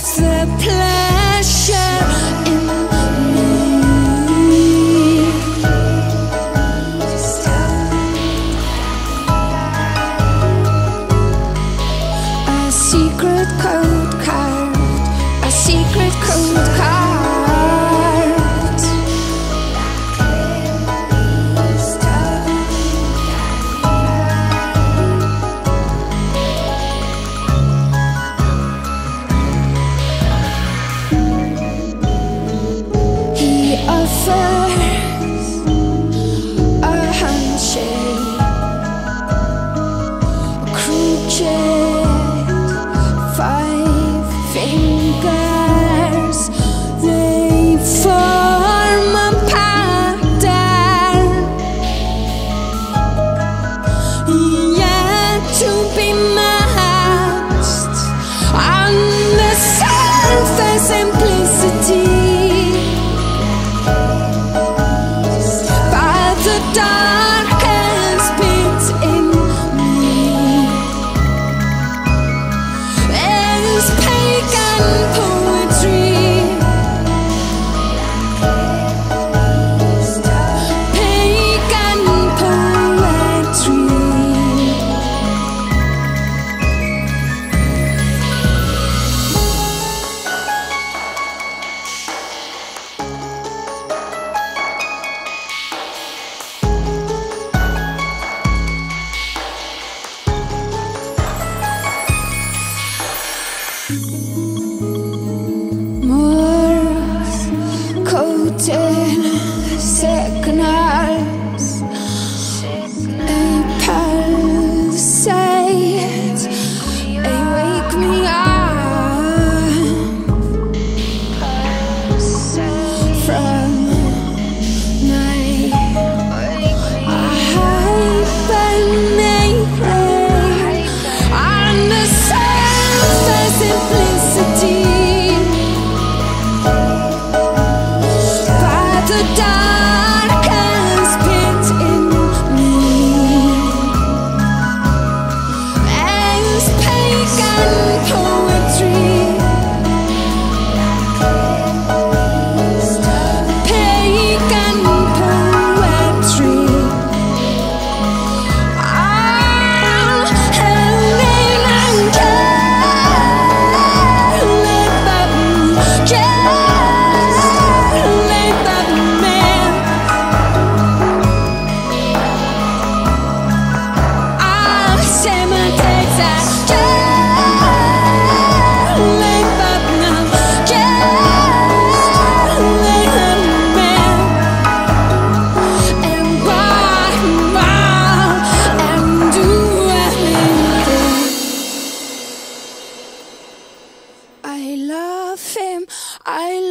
It's a plan. fingers they form a pattern.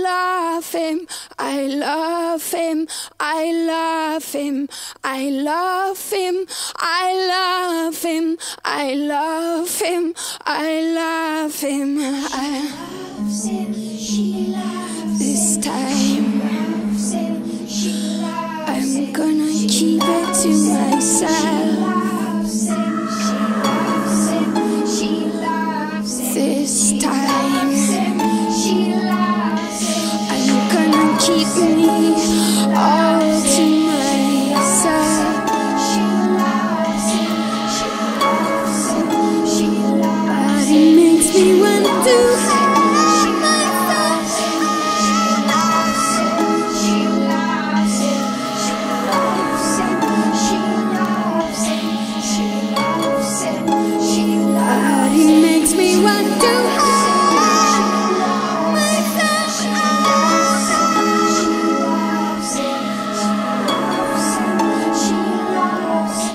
love him, I love him, I love him, I love him, I love him, I love him, I love him. I love him, she loves this time. I'm gonna keep it to myself.